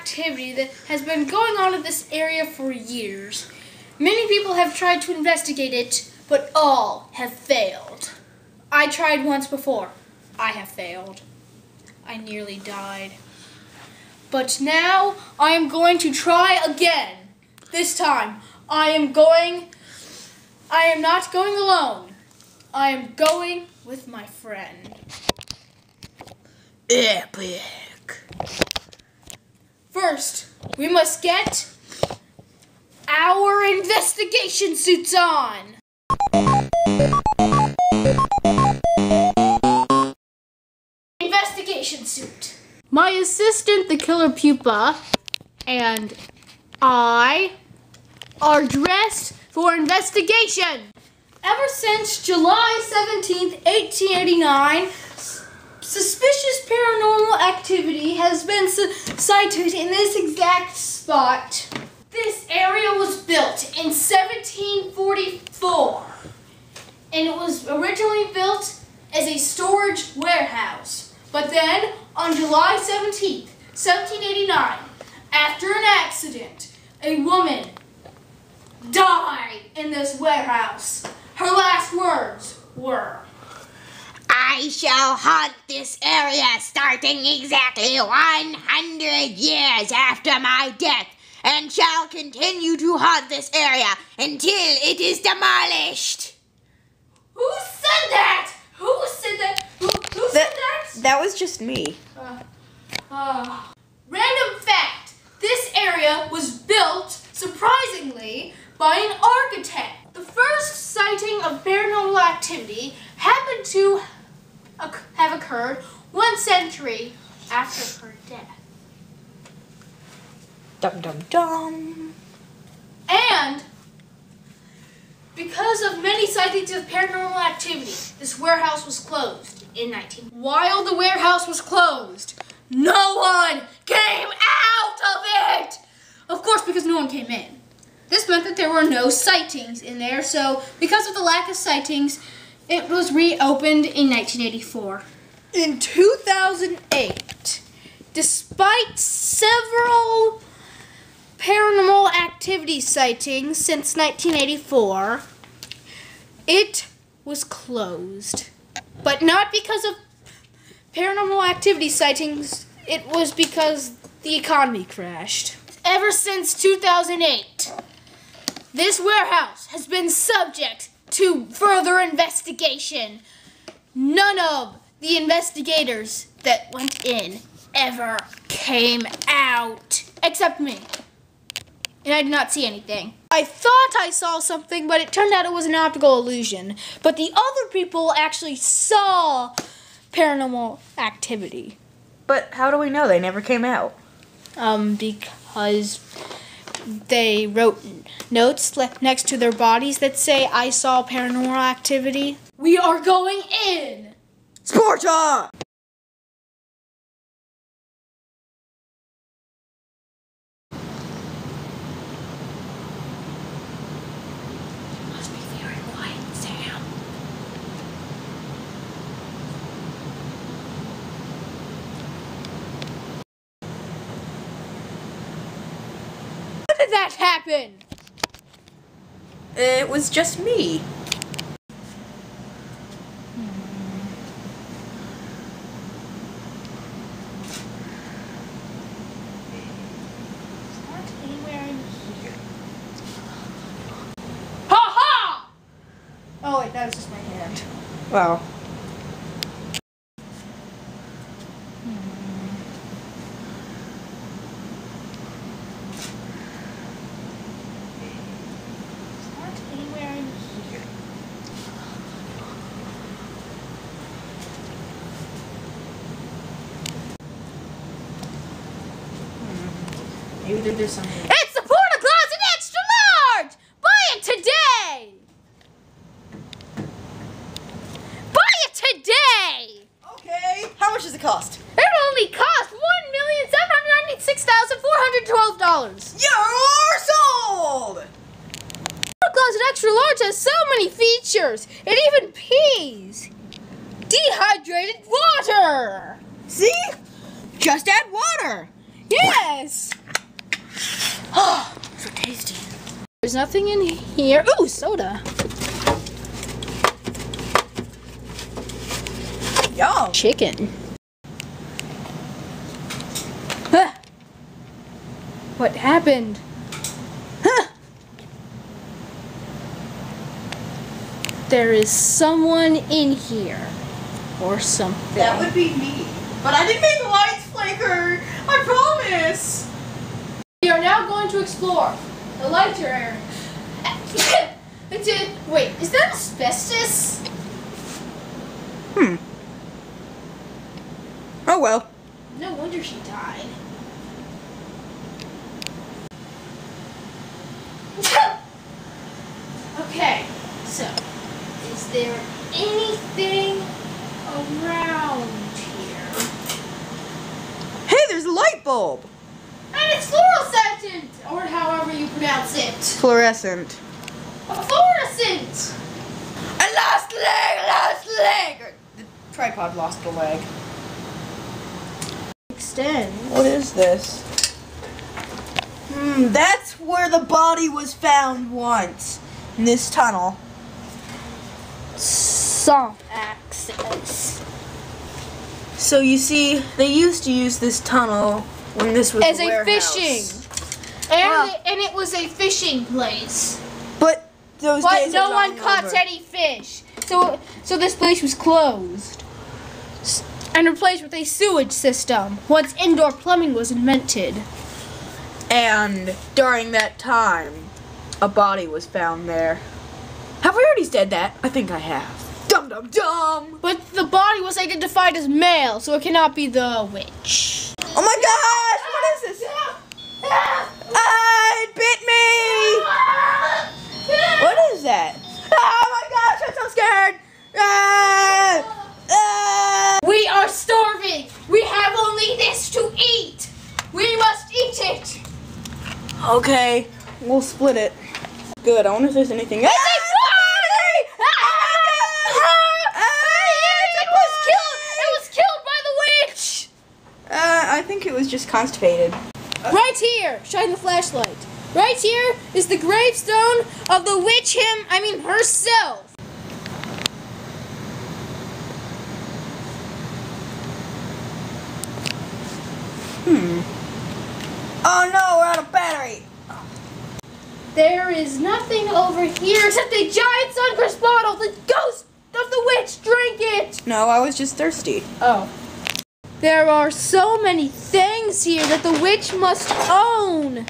activity that has been going on in this area for years. Many people have tried to investigate it, but all have failed. I tried once before. I have failed. I nearly died. But now I am going to try again. This time I am going. I am not going alone. I am going with my friend. Epic. First, we must get our investigation suits on. Investigation suit. My assistant, the killer pupa, and I are dressed for investigation. Ever since July 17th, 1889, s- suspicious paranormal activity has been sighted in this exact spot. This area was built in 1744, and it was originally built as a storage warehouse. But then, on July 17, 1789, after an accident, a woman died in this warehouse. Her last words were, I shall haunt this area starting exactly 100 years after my death and shall continue to haunt this area until it is demolished. Who said that? Who said that? Who, who said that? That was just me. Uh, random fact this area was built, surprisingly, by an architect. The first sighting of paranormal activity happened to oc- have occurred one century after her death. Dum dum dum. And because of many sightings of paranormal activity, this warehouse was closed in 19. While the warehouse was closed, no one came out of it. Of course, because no one came in. This meant that there were no sightings in there. So, because of the lack of sightings, it was reopened in 1984. In 2008, Despite several paranormal activity sightings since 1984, it was closed. But not because of paranormal activity sightings, it was because the economy crashed. Ever since 2008, this warehouse has been subject to further investigation. None of the investigators that went in ever came out, except me. And I did not see anything. I thought I saw something, but it turned out it was an optical illusion. But the other people actually saw paranormal activity. but how do we know they never came out? Um, because they wrote notes next to their bodies that say, I saw paranormal activity. We are going in! Sparta! Did that happen? It was just me. Not anywhere in here. Ha ha! Oh wait, that was just my hand. Wow. Not anywhere in here. There's something. It's the Porta Closet Extra Large! Buy it today! Buy it today! Okay. How much does it cost? It only cost one million seven hundred ninety-six thousand four hundred twelve dollars. You're sold! Porta Closet Extra Large has so many features. It even pees. Dehydrated water. See? Just add water. Yes! So tasty. There's nothing in here. Ooh, soda. Yum. Chicken. Huh. What happened? Huh. There is someone in here. Or something. That would be me. But I didn't make the lights flicker. I promise. Are now going to explore the lighter area. Wait, is that asbestos? Hmm. Oh well. No wonder she died. okay, so is there anything around here? Hey, there's a light bulb. Fluorescent, or however you pronounce it. Fluorescent. Fluorescent. I lost leg, lost leg. The tripod lost a leg. Extend. What is this? Hmm, that's where the body was found once. In this tunnel. Some access. So you see, they used to use this tunnel when this was As a, a fishing. And, Wow. it, and it was a fishing place. But those But days no one caught over. any fish. So so this place was closed. And replaced with a sewage system once indoor plumbing was invented. And during that time, a body was found there. Have we already said that? I think I have. Dum dum dum. But the body was identified as male, so it cannot be the witch. Oh my gosh! Okay, we'll split it. Good. I wonder if there's anything. It's a body! It was killed. It was killed by the witch. Uh, I think it was just constipated. Right here, shine the flashlight. Right here is the gravestone of the witch him, I mean herself. Hmm. Oh no, we're out of battery. There is nothing over here except a giant suncrest bottle. The ghost of the witch drank it. No, I was just thirsty. Oh. There are so many things here that the witch must own.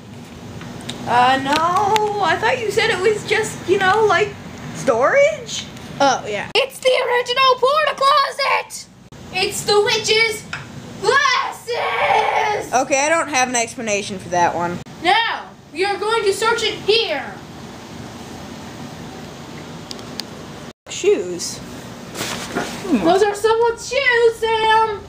Uh, no, I thought you said it was just, you know, like storage. Oh, yeah. It's the original porta closet. It's the witch's glasses. Okay, I don't have an explanation for that one. Now, we are going to search it here. Shoes. Those are someone's shoes, Sam.